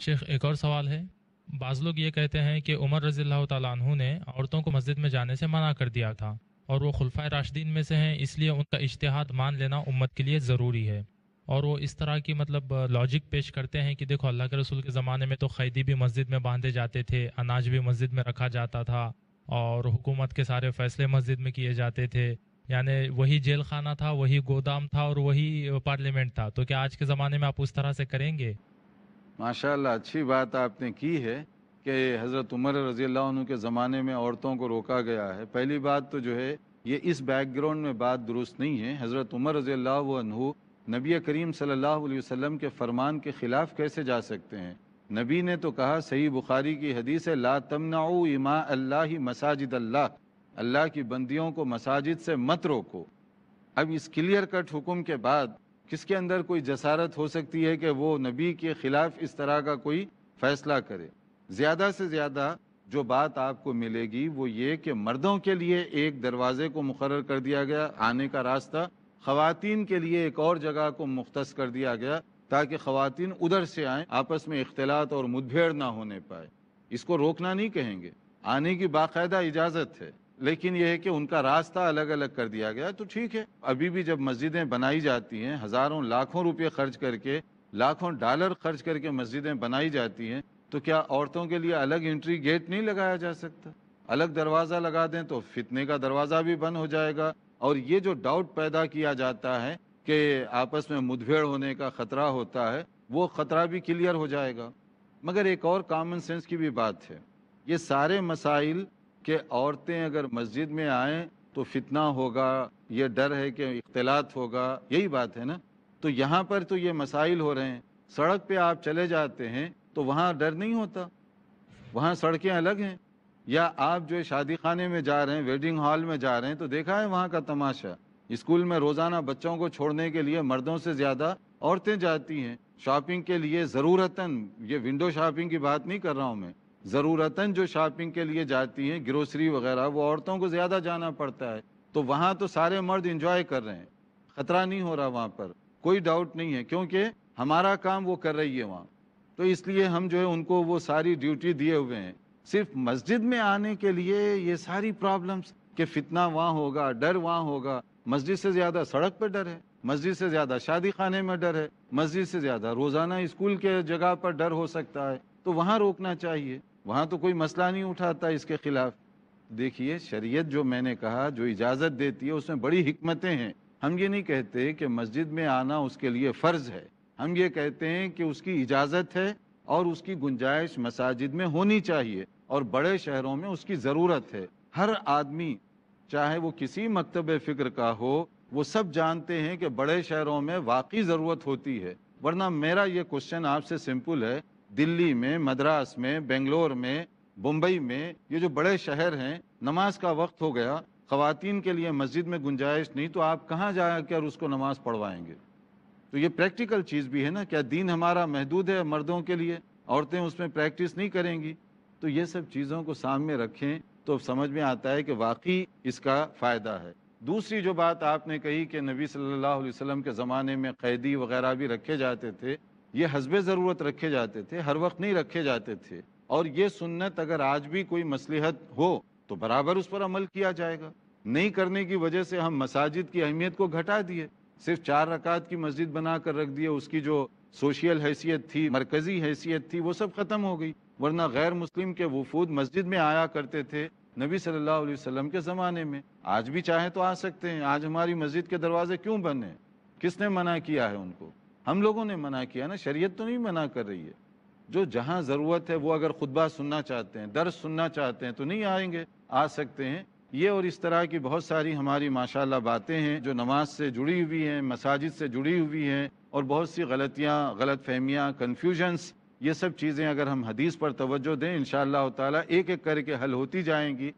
شیخ، ایک اور سوال ہے۔ بعض لوگ یہ کہتے ہیں کہ عمر رضی اللہ تعالیٰ عنہ نے عورتوں کو مسجد میں جانے سے منع کر دیا تھا اور وہ خلفۂ راشدین میں سے ہیں، اس لیے ان کا اشتہاد مان لینا امت کے لیے ضروری ہے۔ اور وہ اس طرح کی مطلب لاجک پیش کرتے ہیں کہ دیکھو، اللہ کے رسول کے زمانے میں تو قیدی بھی مسجد میں باندھے جاتے تھے، اناج بھی مسجد میں رکھا جاتا تھا اور حکومت کے سارے فیصلے مسجد میں کیے جاتے تھے۔ یعنی وہی جیل خانہ تھا، وہی گودام تھا اور وہی پارلیمنٹ تھا۔ تو کیا آج کے زمانے میں آپ اس طرح سے کریں گے؟ ماشاء اللہ اچھی بات آپ نے کی ہے کہ حضرت عمر رضی اللہ عنہ کے زمانے میں عورتوں کو روکا گیا ہے۔ پہلی بات تو جو ہے، یہ اس بیک گراؤنڈ میں بات درست نہیں ہے۔ حضرت عمر رضی اللہ عنہ نبی کریم صلی اللہ علیہ وسلم کے فرمان کے خلاف کیسے جا سکتے ہیں؟ نبی نے تو کہا، صحیح بخاری کی حدیث ہے، لا تمنعو اما اللہ مساجد اللہ۔ اللہ کی بندیوں کو مساجد سے مت روکو۔ اب اس کلیئر کٹ حکم کے بعد کس کے اندر کوئی جسارت ہو سکتی ہے کہ وہ نبی کے خلاف اس طرح کا کوئی فیصلہ کرے؟ زیادہ سے زیادہ جو بات آپ کو ملے گی وہ یہ کہ مردوں کے لیے ایک دروازے کو مقرر کر دیا گیا، آنے کا راستہ، خواتین کے لیے ایک اور جگہ کو مختص کر دیا گیا تاکہ خواتین ادھر سے آئیں، آپس میں اختلاط اور مدبھیڑ نہ ہونے پائے۔ اس کو روکنا نہیں کہیں گے۔ آنے کی باقاعدہ اجازت ہے۔ لیکن یہ ہے کہ ان کا راستہ الگ الگ کر دیا گیا، تو ٹھیک ہے۔ ابھی بھی جب مسجدیں بنائی جاتی ہیں، ہزاروں لاکھوں روپے خرچ کر کے، لاکھوں ڈالر خرچ کر کے مسجدیں بنائی جاتی ہیں، تو کیا عورتوں کے لیے الگ انٹری گیٹ نہیں لگایا جا سکتا؟ الگ دروازہ لگا دیں تو فتنے کا دروازہ بھی بند ہو جائے گا۔ اور یہ جو ڈاؤٹ پیدا کیا جاتا ہے کہ آپس میں مدبھیڑ ہونے کا خطرہ ہوتا ہے، وہ خطرہ بھی کلیئر ہو جائے گا۔ مگر ایک اور کامن سینس کی بھی بات ہے۔ یہ سارے مسائل کہ عورتیں اگر مسجد میں آئیں تو فتنہ ہوگا، یہ ڈر ہے کہ اختلاط ہوگا، یہی بات ہے نا؟ تو یہاں پر تو یہ مسائل ہو رہے ہیں۔ سڑک پہ آپ چلے جاتے ہیں تو وہاں ڈر نہیں ہوتا؟ وہاں سڑکیں الگ ہیں۔ یا آپ جو شادی خانے میں جا رہے ہیں، ویڈنگ ہال میں جا رہے ہیں تو دیکھا ہے وہاں کا تماشا۔ اسکول میں روزانہ بچوں کو چھوڑنے کے لیے مردوں سے زیادہ عورتیں جاتی ہیں۔ شاپنگ کے لیے ضرورتاً، یہ ونڈو شاپنگ کی بات نہیں کر رہا ہوں میں۔ ضرورتاً جو شاپنگ کے لیے جاتی ہیں، گروسری وغیرہ، وہ عورتوں کو زیادہ جانا پڑتا ہے۔ تو وہاں تو سارے مرد انجوائے کر رہے ہیں۔ خطرہ نہیں ہو رہا وہاں پر۔ کوئی ڈاؤٹ نہیں ہے، کیونکہ ہمارا کام وہ کر رہی ہے وہاں۔ تو اس لیے ہم جو ہے ان کو وہ ساری ڈیوٹی دیے ہوئے ہیں۔ صرف مسجد میں آنے کے لیے یہ ساری پرابلمس کہ فتنہ وہاں ہوگا، ڈر وہاں ہوگا۔ مسجد سے زیادہ سڑک پہ ڈر ہے۔ مسجد سے زیادہ شادی خانے میں ڈر ہے۔ مسجد سے زیادہ روزانہ اسکول کے جگہ پر ڈر ہو سکتا ہے۔ تو وہاں روکنا چاہیے۔ وہاں تو کوئی مسئلہ نہیں اٹھاتا اس کے خلاف۔ دیکھیے، شریعت جو میں نے کہا، جو اجازت دیتی ہے، اس میں بڑی حکمتیں ہیں۔ ہم یہ نہیں کہتے کہ مسجد میں آنا اس کے لیے فرض ہے۔ ہم یہ کہتے ہیں کہ اس کی اجازت ہے اور اس کی گنجائش مساجد میں ہونی چاہیے اور بڑے شہروں میں اس کی ضرورت ہے۔ ہر آدمی، چاہے وہ کسی مکتب فکر کا ہو، وہ سب جانتے ہیں کہ بڑے شہروں میں واقعی ضرورت ہوتی ہے۔ ورنہ میرا یہ کوشچن آپ سے سمپل ہے دلی میں، مدراس میں، بنگلور میں، بمبئی میں، یہ جو بڑے شہر ہیں، نماز کا وقت ہو گیا، خواتین کے لیے مسجد میں گنجائش نہیں، تو آپ کہاں جا کر اس کو نماز پڑھوائیں گے؟ تو یہ پریکٹیکل چیز بھی ہے نا، کیا دین ہمارا محدود ہے مردوں کے لیے؟ عورتیں اس میں پریکٹس نہیں کریں گی؟ تو یہ سب چیزوں کو سامنے رکھیں تو سمجھ میں آتا ہے کہ واقعی اس کا فائدہ ہے۔ دوسری جو بات آپ نے کہی کہ نبی صلی اللہ علیہ وسلم کے زمانے میں قیدی وغیرہ بھی رکھے جاتے تھے یہ حزب ضرورت رکھے جاتے تھے، ہر وقت نہیں رکھے جاتے تھے۔ اور یہ سنت اگر آج بھی کوئی مصلحت ہو، تو برابر اس پر عمل کیا جائے گا۔ نہیں کرنے کی وجہ سے ہم مساجد کی اہمیت کو گھٹا دیے۔ صرف چار رکعت کی مسجد بنا کر رکھ دیے، اس کی جو سوشل حیثیت تھی، مرکزی حیثیت تھی، وہ سب ختم ہو گئی۔ ورنہ غیر مسلم کے وفود مسجد میں آیا کرتے تھے نبی صلی اللہ علیہ وسلم کے زمانے میں۔ آج بھی چاہیں تو آ سکتے ہیں۔ آج ہماری مسجد کے دروازے کیوں بنے؟ کس نے منع کیا ہے ان کو؟ ہم لوگوں نے منع کیا نا، شریعت تو نہیں منع کر رہی ہے۔ جو جہاں ضرورت ہے، وہ اگر خطبہ سننا چاہتے ہیں، درس سننا چاہتے ہیں، تو نہیں آئیں گے، آ سکتے ہیں۔ یہ اور اس طرح کی بہت ساری ہماری ماشاءاللہ باتیں ہیں جو نماز سے جڑی ہوئی ہیں، مساجد سے جڑی ہوئی ہیں اور بہت سی غلطیاں، غلط فہمیاں کنفیوژنس یہ سب چیزیں اگر ہم حدیث پر توجہ دیں، انشاءاللہ تعالی ایک ایک کر کے حل ہوتی جائیں گی۔